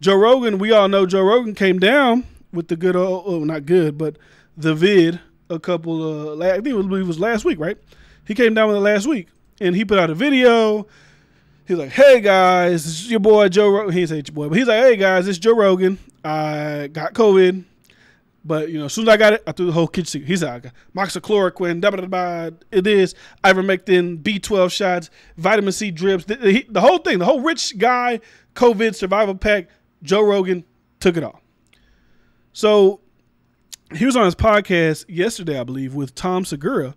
Joe Rogan, we all know Joe Rogan came down with the good old, oh, not good, but the vid a couple of, I think it was, it was last week, right? He came down with it last week and he put out a video. He's like, hey guys, is your boy Joe Rogan. He say your boy, but he's like, hey guys, it's Joe Rogan. I got COVID. But you know, as soon as I got it, I threw the whole kitchen. He's like, moxichloroquine, da da da. It is ivermectin, B12 shots, vitamin C drips, the, the, whole thing, the whole rich guy COVID survival pack. Joe Rogan took it all. So he was on his podcast yesterday, I believe, with Tom Segura,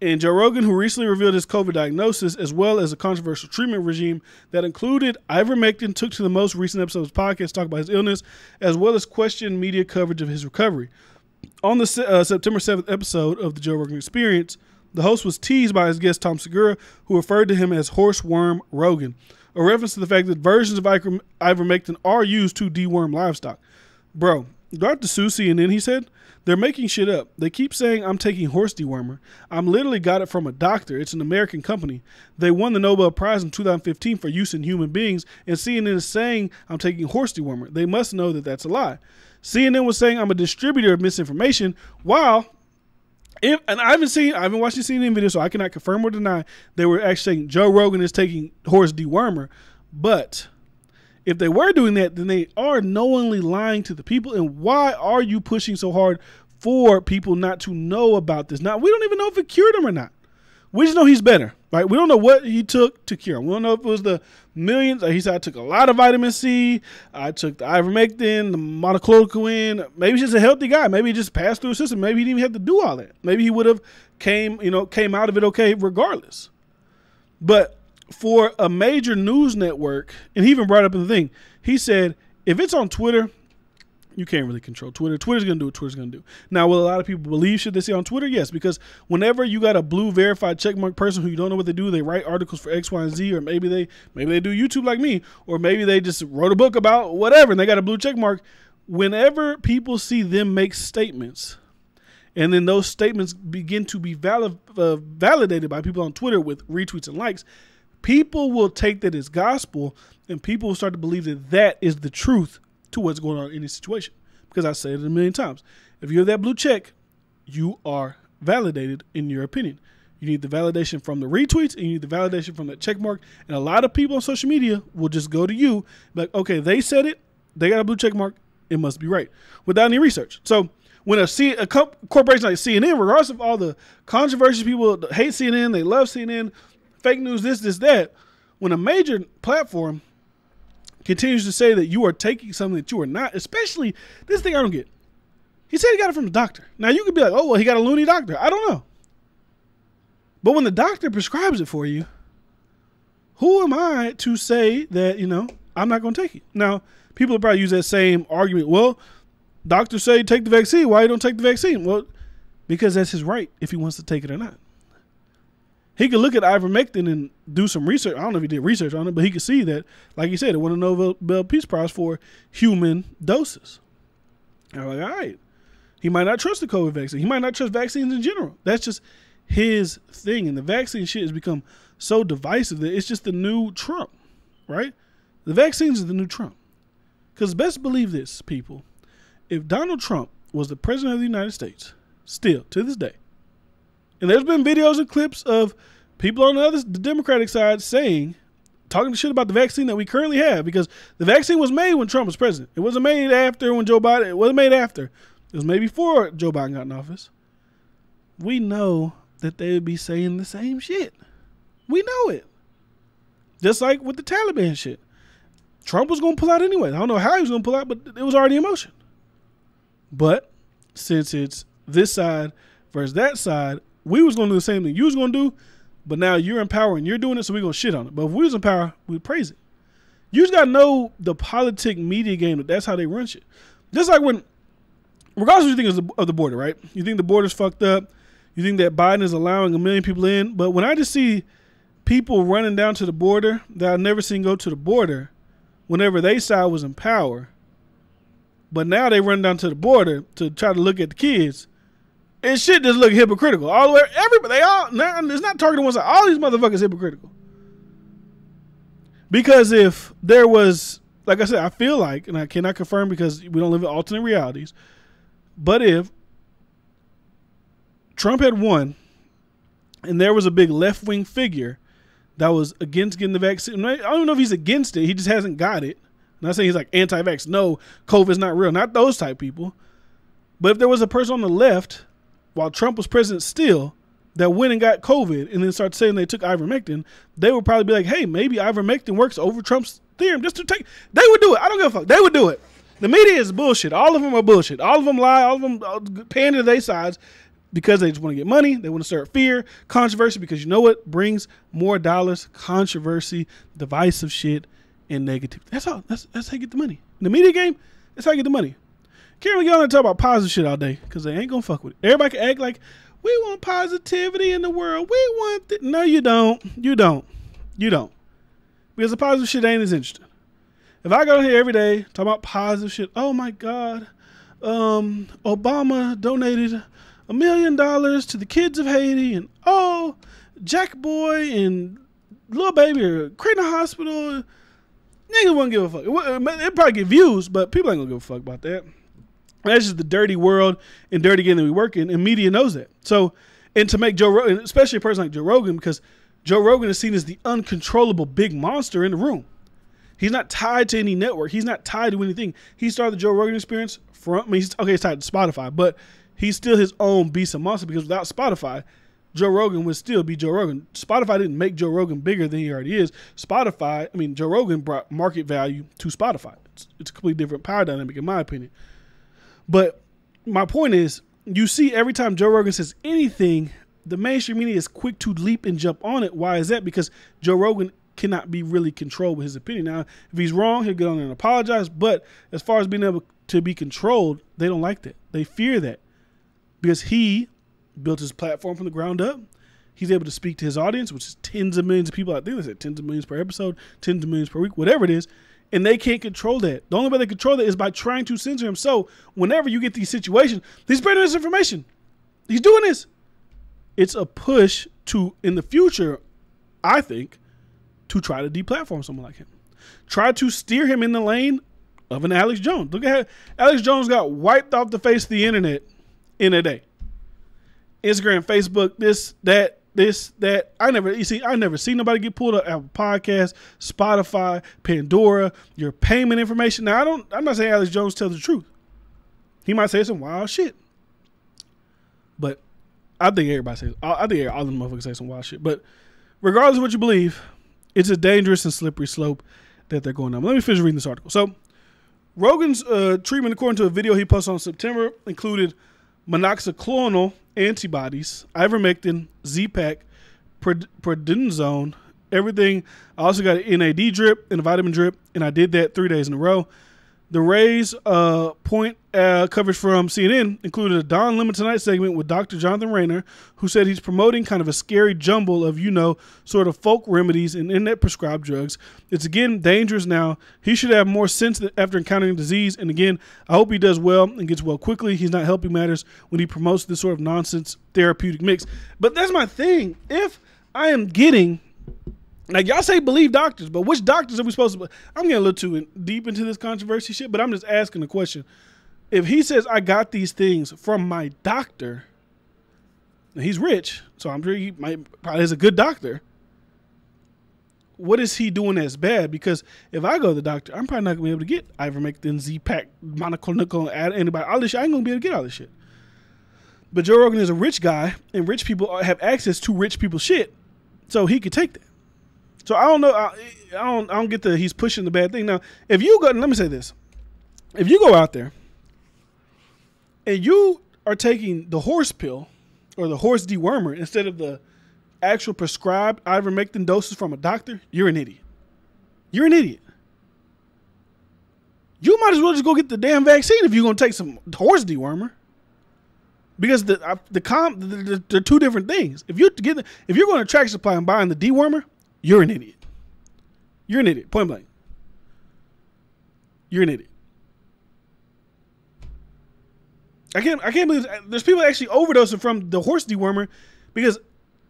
and Joe Rogan, who recently revealed his COVID diagnosis as well as a controversial treatment regime that included ivermectin, took to the most recent episode of his podcast to talk about his illness, as well as question media coverage of his recovery. On the uh, September 7th episode of the Joe Rogan Experience, the host was teased by his guest Tom Segura, who referred to him as Horseworm Rogan, a reference to the fact that versions of ivermectin are used to deworm livestock. Bro, got Dr. Susie, and then he said, they're making shit up. They keep saying I'm taking horse dewormer. I'm literally got it from a doctor. It's an American company. They won the Nobel Prize in 2015 for use in human beings, and CNN is saying I'm taking horse dewormer. They must know that that's a lie. CNN was saying I'm a distributor of misinformation, while if and I haven't seen I haven't watched the CNN video, so I cannot confirm or deny they were actually saying Joe Rogan is taking horse dewormer, but if they were doing that, then they are knowingly lying to the people. And why are you pushing so hard for people not to know about this? Now, we don't even know if it cured him or not. We just know he's better, We don't know what he took to cure him. We don't know if it was the millions. He said, I took a lot of vitamin C. I took the ivermectin, the monochloroquine. Maybe he's just a healthy guy. Maybe he just passed through a system. Maybe he didn't even have to do all that. Maybe he would have came, you know, came out of it okay regardless. But for a major news network, and he even brought up the thing, he said, if it's on Twitter, you can't really control Twitter. Twitter's gonna do what Twitter's gonna do. Now, will a lot of people believe should they see on Twitter? Yes, because whenever you got a blue verified checkmark person who you don't know what they do, they write articles for X, Y, and Z, or maybe they maybe they do YouTube like me, or maybe they just wrote a book about whatever and they got a blue checkmark. Whenever people see them make statements, and then those statements begin to be valid, uh, validated by people on Twitter with retweets and likes, people will take that as gospel and people will start to believe that that is the truth to what's going on in any situation. Because I said it a million times. If you have that blue check, you are validated in your opinion. You need the validation from the retweets and you need the validation from that check mark. And a lot of people on social media will just go to you like, okay, they said it, they got a blue check mark, it must be right, without any research. So when a, C, a corporation like CNN, regardless of all the controversies, people hate CNN, they love CNN, fake news, this, this, that. When a major platform continues to say that you are taking something that you are not, especially this thing I don't get. He said he got it from the doctor. Now you could be like, oh well, he got a loony doctor. I don't know. But when the doctor prescribes it for you, who am I to say that, you know, I'm not gonna take it? Now, people probably use that same argument. Well, doctors say take the vaccine. Why you don't take the vaccine? Well, because that's his right if he wants to take it or not he could look at ivermectin and do some research. I don't know if he did research on it, but he could see that, like you said, it won a Nobel Peace Prize for human doses. I'm like, all right. He might not trust the COVID vaccine. He might not trust vaccines in general. That's just his thing. And the vaccine shit has become so divisive that it's just the new Trump, right? The vaccines is the new Trump. Because best believe this, people. If Donald Trump was the president of the United States, still to this day, and there's been videos and clips of people on the other the Democratic side saying, talking shit about the vaccine that we currently have because the vaccine was made when Trump was president. It wasn't made after when Joe Biden. It wasn't made after. It was made before Joe Biden got in office. We know that they would be saying the same shit. We know it. Just like with the Taliban shit. Trump was going to pull out anyway. I don't know how he was going to pull out, but it was already in motion. But since it's this side versus that side, we was gonna do the same thing you was gonna do, but now you're in power and you're doing it, so we're gonna shit on it. But if we was in power, we'd praise it. You just gotta know the politic media game that that's how they run shit. Just like when, regardless of what you think is of the border, right? You think the border's fucked up. You think that Biden is allowing a million people in, but when I just see people running down to the border that I've never seen go to the border, whenever they side was in power, but now they run down to the border to try to look at the kids and shit just look hypocritical. All the way, everybody, they all, it's not targeting one side. All these motherfuckers hypocritical. Because if there was like I said, I feel like, and I cannot confirm because we don't live in alternate realities, but if Trump had won and there was a big left wing figure that was against getting the vaccine, I don't know if he's against it, he just hasn't got it. I'm not saying he's like anti vax. No, COVID's not real. Not those type people. But if there was a person on the left while Trump was president still that went and got COVID and then started saying they took ivermectin, they would probably be like, hey, maybe ivermectin works over Trump's theorem just to take. They would do it. I don't give a fuck. They would do it. The media is bullshit. All of them are bullshit. All of them lie. All of them uh, pander to their sides because they just want to get money. They want to start fear, controversy, because you know what brings more dollars? Controversy, divisive shit, and negative. That's all. That's that's how you get the money. In the media game, that's how you get the money. Can't really go on and talk about positive shit all day because they ain't gonna fuck with it. Everybody can act like we want positivity in the world. We want th-. no, you don't. You don't. You don't. Because the positive shit ain't as interesting. If I go here every day talk about positive shit, oh my god, um, Obama donated a million dollars to the kids of Haiti, and oh, Jack Boy and Lil Baby are creating a hospital. Niggas won't give a fuck. It probably get views, but people ain't gonna give a fuck about that. That's just the dirty world and dirty game that we work in, and media knows that. So, and to make Joe Rogan, especially a person like Joe Rogan, because Joe Rogan is seen as the uncontrollable big monster in the room. He's not tied to any network. He's not tied to anything. He started the Joe Rogan experience from, I mean, he's, okay, he's tied to Spotify, but he's still his own beast and monster because without Spotify, Joe Rogan would still be Joe Rogan. Spotify didn't make Joe Rogan bigger than he already is. Spotify, I mean, Joe Rogan brought market value to Spotify. It's, it's a completely different power dynamic, in my opinion. But my point is, you see every time Joe Rogan says anything, the mainstream media is quick to leap and jump on it. Why is that? Because Joe Rogan cannot be really controlled with his opinion. Now, if he's wrong, he'll get on there and apologize. But as far as being able to be controlled, they don't like that. They fear that because he built his platform from the ground up. He's able to speak to his audience, which is tens of millions of people. I think they said tens of millions per episode, tens of millions per week, whatever it is and they can't control that. The only way they control that is by trying to censor him. So whenever you get these situations, he's spreading this information. He's doing this. It's a push to in the future, I think, to try to deplatform someone like him. Try to steer him in the lane of an Alex Jones. Look at how Alex Jones got wiped off the face of the internet in a day. Instagram, Facebook, this, that, this, that. I never you see, I never see nobody get pulled up Apple Podcast, Spotify, Pandora, your payment information. Now I don't I'm not saying Alex Jones tells the truth. He might say some wild shit. But I think everybody says I think all of them motherfuckers say some wild shit. But regardless of what you believe, it's a dangerous and slippery slope that they're going on. Let me finish reading this article. So Rogan's uh, treatment, according to a video he posted on September, included monoclonal antibodies, ivermectin, Z-Pak, prednisone, everything. I also got an NAD drip and a vitamin drip, and I did that three days in a row. The Rays uh, point uh, coverage from CNN included a Don Lemon Tonight segment with Dr. Jonathan Reiner, who said he's promoting kind of a scary jumble of, you know, sort of folk remedies and internet prescribed drugs. It's again dangerous now. He should have more sense after encountering disease. And again, I hope he does well and gets well quickly. He's not helping matters when he promotes this sort of nonsense therapeutic mix. But that's my thing. If I am getting like y'all say believe doctors, but which doctors are we supposed to? I'm getting a little too deep into this controversy shit, but I'm just asking the question. If he says I got these things from my doctor, and he's rich, so I'm sure he might probably is a good doctor. What is he doing that's bad? Because if I go to the doctor, I'm probably not gonna be able to get ivermectin, Z-Pak, monoclonal antibody, all this shit. I ain't gonna be able to get all this shit. But Joe Rogan is a rich guy, and rich people have access to rich people's shit, so he could take that. So I don't know. I, I don't. I don't get the he's pushing the bad thing. Now, if you go, let me say this: if you go out there and you are taking the horse pill or the horse dewormer instead of the actual prescribed ivermectin doses from a doctor, you're an idiot. You're an idiot. You might as well just go get the damn vaccine if you're going to take some horse dewormer. Because the the com the, the, the, two different things. If you get if you're going to Tractor Supply and buying the dewormer, you're an idiot. You're an idiot, point blank. You're an idiot. I can't I can't believe there's people actually overdosing from the horse dewormer because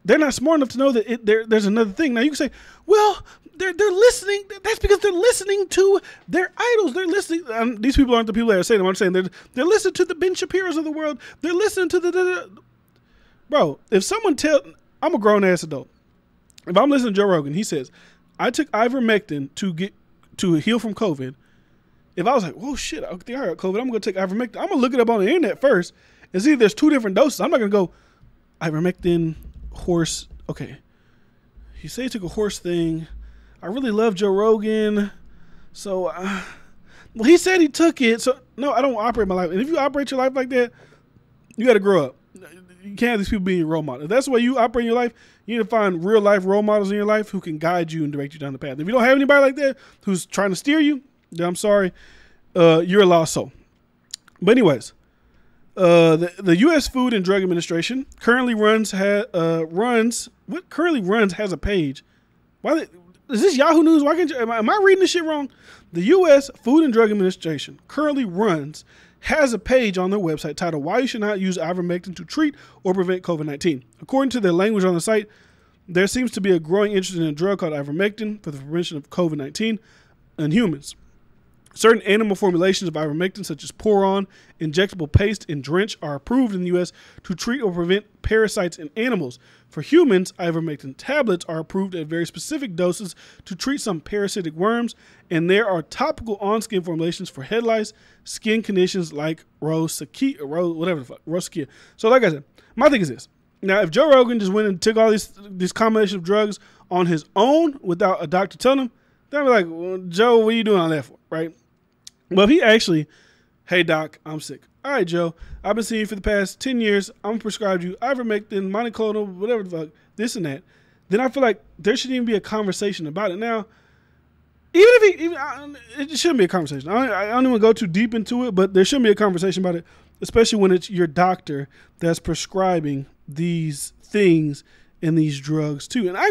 they're not smart enough to know that it, there, there's another thing. Now you can say, well, they're they're listening. That's because they're listening to their idols. They're listening. Um, these people aren't the people that are saying them. I'm saying they're they're listening to the Ben Shapiro's of the world. They're listening to the, the, the bro. If someone tell, I'm a grown ass adult. If I'm listening to Joe Rogan, he says, I took ivermectin to get to heal from COVID. If I was like, oh shit, I got COVID, I'm gonna take ivermectin. I'm gonna look it up on the internet first and see if there's two different doses. I'm not gonna go ivermectin horse. Okay, he said he took a horse thing. I really love Joe Rogan, so uh, well, he said he took it. So no, I don't operate my life. And if you operate your life like that, you got to grow up. You can't have these people being your role model. If that's the way you operate in your life, you need to find real life role models in your life who can guide you and direct you down the path. If you don't have anybody like that who's trying to steer you, then I'm sorry, uh, you're a lost soul. But anyways, uh, the, the U.S. Food and Drug Administration currently runs ha, uh, runs what currently runs has a page. Why is this Yahoo News? Why can't you? Am I, am I reading this shit wrong? The U.S. Food and Drug Administration currently runs has a page on their website titled "Why You Should Not Use Ivermectin to Treat or Prevent COVID-19." According to their language on the site, there seems to be a growing interest in a drug called ivermectin for the prevention of COVID-19 in humans. Certain animal formulations of ivermectin, such as Pour-On, injectable paste, and Drench, are approved in the U.S. to treat or prevent parasites in animals. For humans, ivermectin tablets are approved at very specific doses to treat some parasitic worms, and there are topical on-skin formulations for head lice, skin conditions like rosacea, ro- whatever the fuck, rosacea. So, like I said, my thing is this. Now, if Joe Rogan just went and took all these this combination of drugs on his own without a doctor telling him, then I'd be like, well, Joe, what are you doing all that for, right? If he actually, hey doc, I'm sick. All right, Joe, I've been seeing you for the past ten years. I'm prescribed you ivermectin, monoclonal, whatever the fuck, this and that. Then I feel like there shouldn't even be a conversation about it. Now, even if he, even it shouldn't be a conversation. I, I don't even go too deep into it, but there shouldn't be a conversation about it, especially when it's your doctor that's prescribing these things and these drugs too. And I